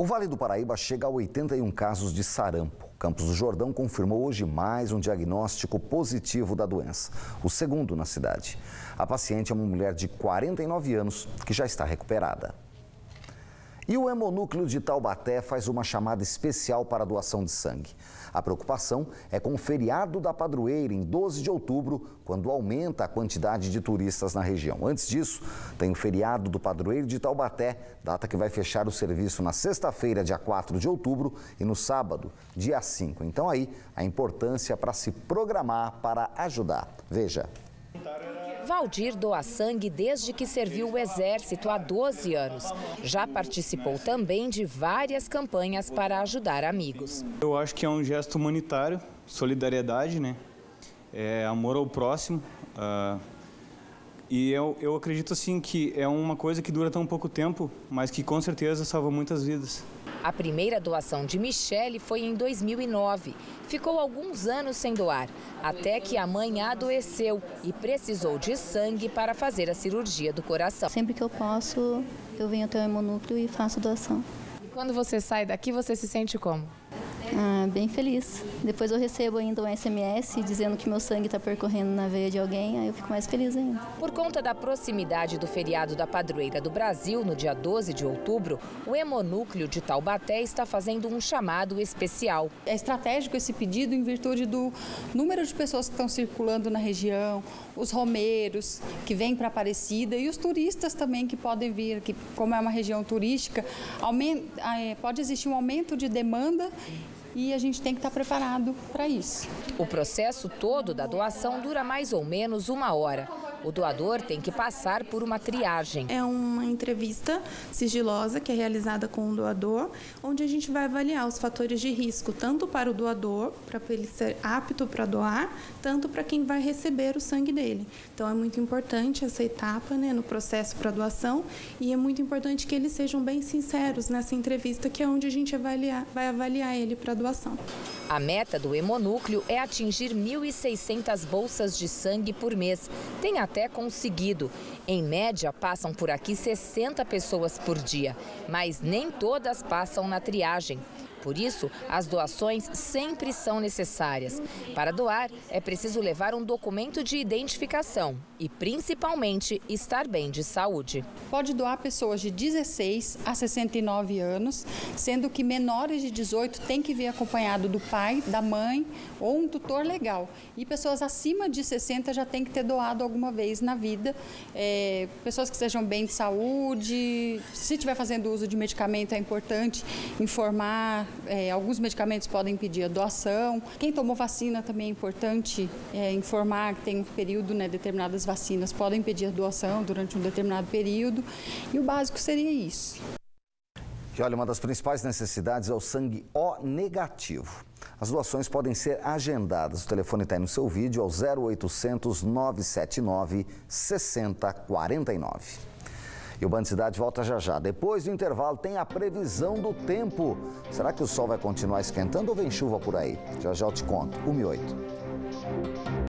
O Vale do Paraíba chega a 81 casos de sarampo. Campos do Jordão confirmou hoje mais um diagnóstico positivo da doença, o segundo na cidade. A paciente é uma mulher de 49 anos que já está recuperada. E o Hemonúcleo de Taubaté faz uma chamada especial para a doação de sangue. A preocupação é com o feriado da padroeira, em 12 de outubro, quando aumenta a quantidade de turistas na região. Antes disso, tem o feriado do padroeiro de Taubaté, data que vai fechar o serviço na sexta-feira, dia 4 de outubro, e no sábado, dia 5. Então aí, a importância para se programar para ajudar. Veja. Valdir doa sangue desde que serviu o Exército há 12 anos. Já participou também de várias campanhas para ajudar amigos. Eu acho que é um gesto humanitário, solidariedade, né? É amor ao próximo. Uh, e eu, eu acredito assim que é uma coisa que dura tão pouco tempo, mas que com certeza salva muitas vidas. A primeira doação de Michele foi em 2009. Ficou alguns anos sem doar, até que a mãe adoeceu e precisou de sangue para fazer a cirurgia do coração. Sempre que eu posso, eu venho até o hemonúcleo e faço doação. E quando você sai daqui, você se sente como? Ah, bem feliz. Depois eu recebo ainda um SMS dizendo que meu sangue está percorrendo na veia de alguém, aí eu fico mais feliz ainda. Por conta da proximidade do feriado da Padroeira do Brasil, no dia 12 de outubro, o Hemonúcleo de Taubaté está fazendo um chamado especial. É estratégico esse pedido em virtude do número de pessoas que estão circulando na região, os romeiros que vêm para Aparecida e os turistas também que podem vir, que como é uma região turística, é, pode existir um aumento de demanda e a gente tem que estar preparado para isso. O processo todo da doação dura mais ou menos uma hora. O doador tem que passar por uma triagem. É uma entrevista sigilosa que é realizada com o doador, onde a gente vai avaliar os fatores de risco, tanto para o doador, para ele ser apto para doar, tanto para quem vai receber o sangue dele. Então é muito importante essa etapa né, no processo para doação e é muito importante que eles sejam bem sinceros nessa entrevista, que é onde a gente avaliar, vai avaliar ele para doação. A meta do hemonúcleo é atingir 1.600 bolsas de sangue por mês. Tem até conseguido. Em média, passam por aqui 60 pessoas por dia, mas nem todas passam na triagem. Por isso, as doações sempre são necessárias. Para doar, é preciso levar um documento de identificação e, principalmente, estar bem de saúde. Pode doar pessoas de 16 a 69 anos, sendo que menores de 18 têm que vir acompanhado do pai, da mãe ou um tutor legal. E pessoas acima de 60 já têm que ter doado alguma vez na vida. É, pessoas que sejam bem de saúde, se estiver fazendo uso de medicamento, é importante informar é, alguns medicamentos podem pedir a doação. Quem tomou vacina também é importante é, informar que tem um período, né, determinadas vacinas podem pedir a doação durante um determinado período. E o básico seria isso. E olha, uma das principais necessidades é o sangue O negativo. As doações podem ser agendadas. O telefone está aí no seu vídeo, é o 0800 979 6049. E o Band Cidade volta já já. Depois do intervalo tem a previsão do tempo. Será que o sol vai continuar esquentando ou vem chuva por aí? Já já eu te conto. 1 e 8.